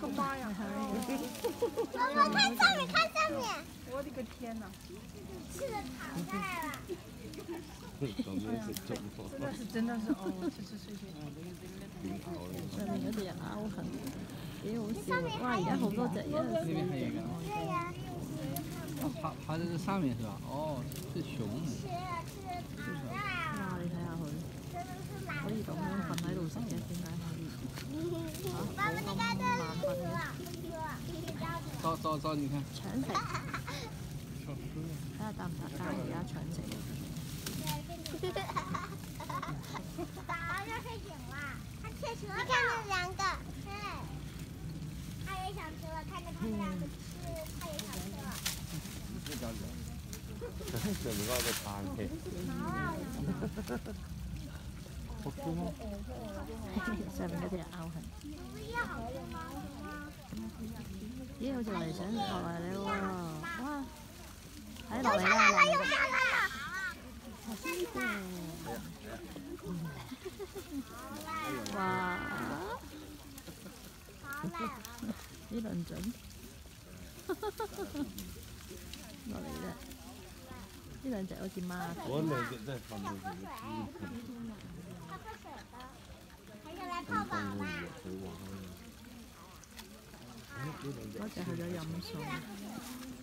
个妈呀！妈妈看上面，看上面，我的个天哪！吃的躺下来了。真的是真的是哦，吃吃睡睡。上面嗰啲人拗痕，幾好笑。哇！而家好多隻啊！那边还有一个，对呀，哦爬爬在这上面是吧？哦，是熊。吃吃的躺下来哇！了，你睇下佢真的是懒可以咁樣瞓喺度食嘅，點解可以？妈妈，你看这里死了，死了，招招招，你看，搶食，睇下搭唔搭街而家搶食。早就睡醒了，他切舌头。你看那两个，对，他也想吃了，看着他们两个吃，他也想吃了。上面嗰個彈氣，好酸啊！上面嗰啲人拗痕，不要好吃吗？咦？好似嚟想落嚟你喎，哇！睇又落嚟下来了，啦，又下来了。好辛苦。哇！好累啊！呢論準落嚟啫，呢兩隻好似孖嗰兩隻真係瞓到成個他喝水的，还是来泡澡吧？水玩。嗰隻去咗飲水。